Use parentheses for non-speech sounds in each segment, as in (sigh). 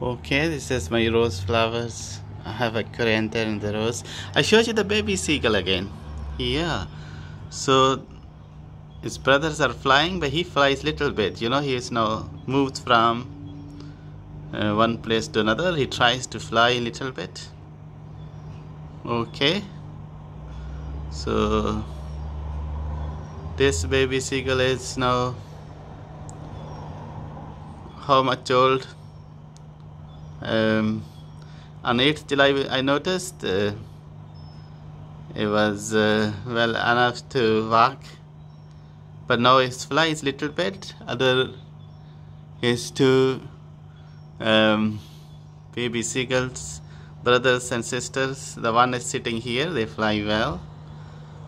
Okay, this is my rose flowers. I have a coriander in the rose. I showed you the baby seagull again. Yeah. So his brothers are flying, but he flies little bit. You know, he is now moved from uh, one place to another. He tries to fly a little bit. Okay. So this baby seagull is now how much old? Um, on 8th July, I noticed uh, it was uh, well enough to walk, but now it flies little bit. Other is two um, baby seagulls, brothers and sisters. The one is sitting here. They fly well.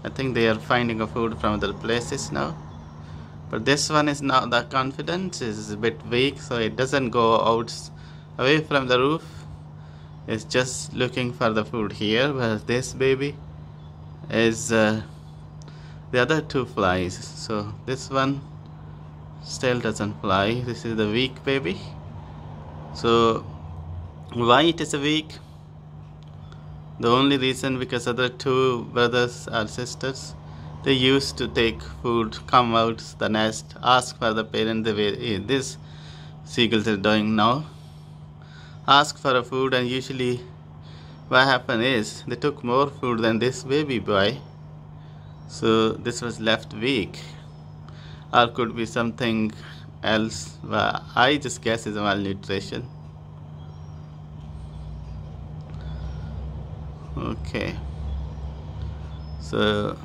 I think they are finding a food from other places now. But this one is now the confidence is a bit weak, so it doesn't go out away from the roof. Is just looking for the food here but this baby is uh, the other two flies. So this one still doesn't fly. This is the weak baby. So why it is a weak? The only reason because other two brothers or sisters they used to take food come out the nest ask for the parent the way this seagulls are doing now ask for a food and usually what happened is they took more food than this baby boy. So this was left weak. Or could be something else. But I just guess it's malnutrition. Okay. So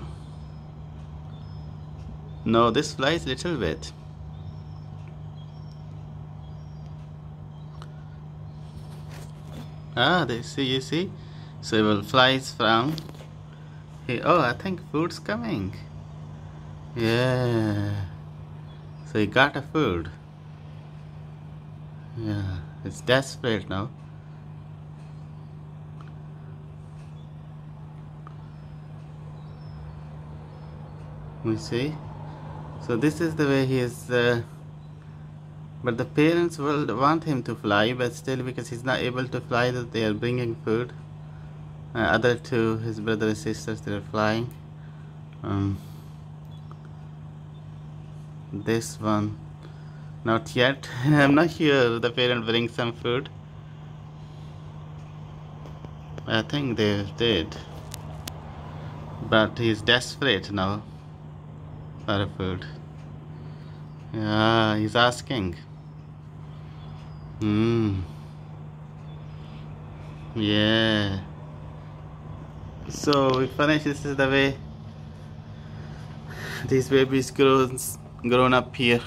no this flies little bit Ah, they see, you see? So it will flies from here. Oh, I think food's coming. Yeah. So he got a food. Yeah, it's desperate now. We see. So this is the way he is uh, but the parents will want him to fly but still because he's not able to fly that they are bringing food. Uh, other two his brother and sisters they are flying. Um, this one not yet. (laughs) I'm not sure the parent brings some food. I think they did. But he's desperate now for food. Yeah he's asking Hmm. Yeah. So we finish. This is the way these babies grown grown up here.